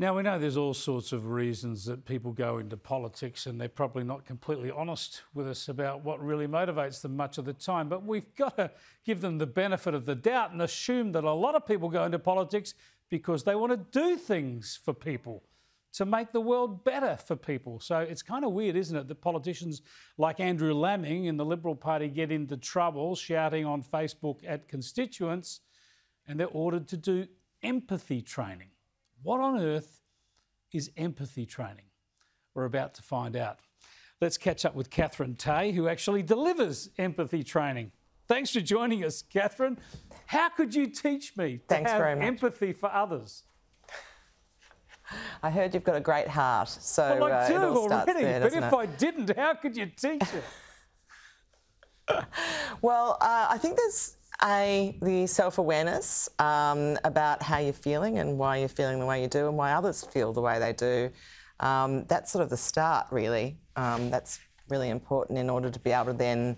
Now, we know there's all sorts of reasons that people go into politics, and they're probably not completely honest with us about what really motivates them much of the time. But we've got to give them the benefit of the doubt and assume that a lot of people go into politics because they want to do things for people to make the world better for people. So it's kind of weird, isn't it, that politicians like Andrew Laming in the Liberal Party get into trouble shouting on Facebook at constituents and they're ordered to do empathy training. What on earth is empathy training? We're about to find out. Let's catch up with Katherine Teh, who actually delivers empathy training. Thanks for joining us, Katherine. How could you teach me to Thanks have very much. empathy for others? I heard you've got a great heart, so Well, I uh, do it all starts already, there, but if it? I didn't, how could you teach it? Well, uh, I think there's a the self-awareness um, about how you're feeling and why you're feeling the way you do and why others feel the way they do. Um, that's sort of the start, really. Um, that's really important in order to be able to then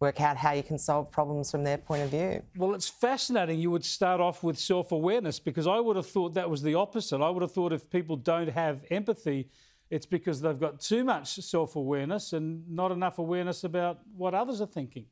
work out how you can solve problems from their point of view. Well, it's fascinating you would start off with self awareness because I would have thought that was the opposite. I would have thought if people don't have empathy, it's because they've got too much self awareness and not enough awareness about what others are thinking.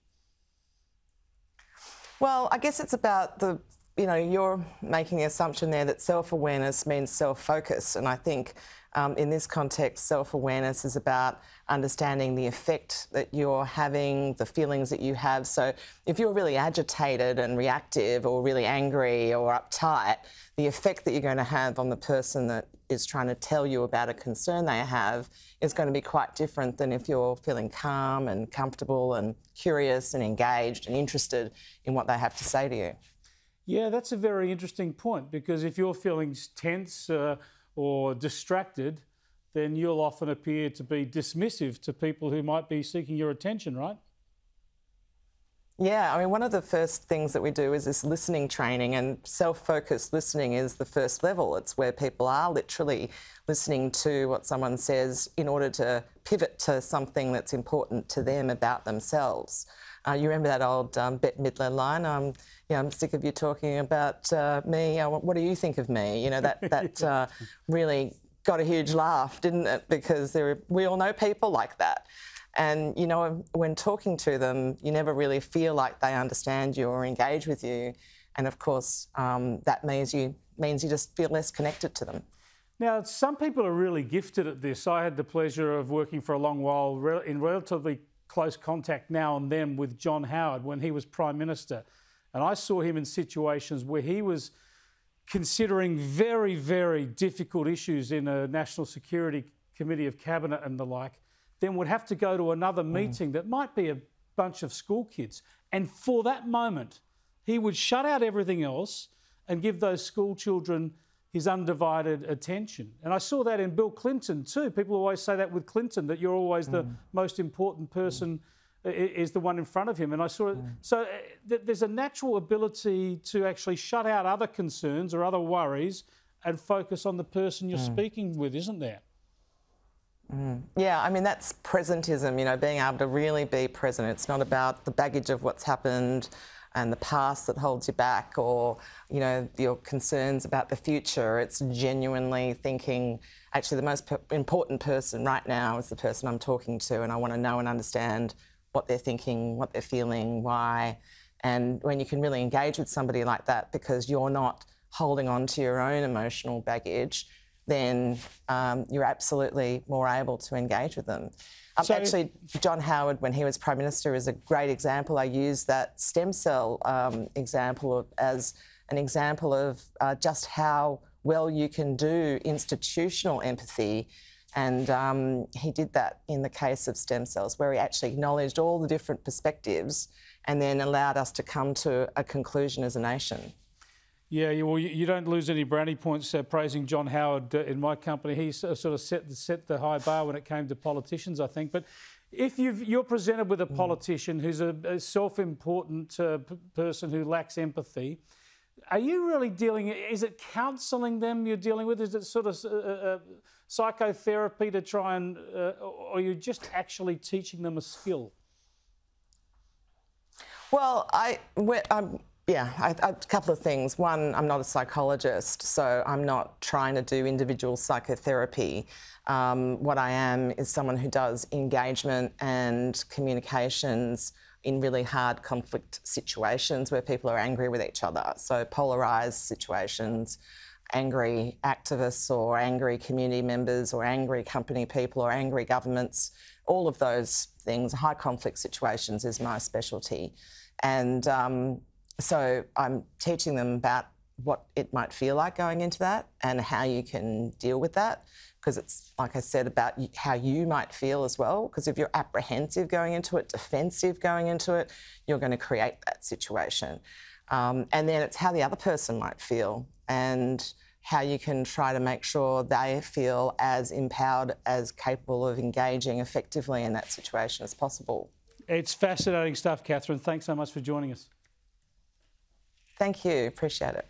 Well, I guess it's about the, you know, you're making the assumption there that self awareness means self focus. And I think um, in this context, self awareness is about understanding the effect that you're having, the feelings that you have. So if you're really agitated and reactive or really angry or uptight, the effect that you're going to have on the person that is trying to tell you about a concern they have is going to be quite different than if you're feeling calm and comfortable and curious and engaged and interested in what they have to say to you. Yeah, that's a very interesting point because if you're feeling tense uh, or distracted, then you'll often appear to be dismissive to people who might be seeking your attention, right? Yeah, I mean, one of the first things that we do is this listening training, and self focused listening is the first level. It's where people are literally listening to what someone says in order to pivot to something that's important to them about themselves. Uh, you remember that old um, Bette Midler line? Um, yeah, I'm sick of you talking about uh, me. Uh, what do you think of me? You know, that, that uh, really got a huge laugh, didn't it? Because there are, we all know people like that. And you know, when talking to them, you never really feel like they understand you or engage with you. And of course, um, that means you means you just feel less connected to them. Now, some people are really gifted at this. I had the pleasure of working for a long while in relatively close contact now and then with John Howard when he was Prime Minister. And I saw him in situations where he was considering very, very difficult issues in a National Security Committee of Cabinet and the like, then would have to go to another mm. meeting that might be a bunch of school kids. And for that moment, he would shut out everything else and give those school children his undivided attention. And I saw that in Bill Clinton too. People always say that with Clinton, that you're always the mm. most important person mm. i- is the one in front of him. And I saw it. Mm. So uh, th- there's a natural ability to actually shut out other concerns or other worries and focus on the person you're speaking with, isn't there? Yeah, I mean that's presentism. You know, being able to really be present. It's not about the baggage of what's happened and the past that holds you back, or you know your concerns about the future. It's genuinely thinking. Actually, the most important person right now is the person I'm talking to, and I want to know and understand what they're thinking, what they're feeling, why. And when you can really engage with somebody like that, because you're not holding on to your own emotional baggage, then um, you're absolutely more able to engage with them. Um, So- actually, John Howard, when he was Prime Minister, is a great example. I use that stem cell um, example of, as an example of uh, just how well you can do institutional empathy. And um, he did that in the case of stem cells, where he actually acknowledged all the different perspectives and then allowed us to come to a conclusion as a nation. Yeah, you, well, you, you don't lose any brownie points uh, praising John Howard uh, in my company. He sort of set the, set the high bar when it came to politicians, I think. But if you've, you're presented with a politician who's a, a self-important uh, p- person who lacks empathy, are you really dealing? Is it counselling them you're dealing with? Is it sort of uh, uh, psychotherapy to try and, uh, or are you just actually teaching them a skill? Well, I, we- um, Yeah, a couple of things. One, I'm not a psychologist, so I'm not trying to do individual psychotherapy. Um, what I am is someone who does engagement and communications in really hard conflict situations where people are angry with each other. So, polarised situations, angry activists or angry community members or angry company people or angry governments, all of those things, high conflict situations is my specialty. And um, so I'm teaching them about what it might feel like going into that and how you can deal with that. Because it's, like I said, about how you might feel as well. Because if you're apprehensive going into it, defensive going into it, you're going to create that situation. Um, and then it's how the other person might feel and how you can try to make sure they feel as empowered, as capable of engaging effectively in that situation as possible. It's fascinating stuff, Katherine. Thanks so much for joining us. Thank you. Appreciate it.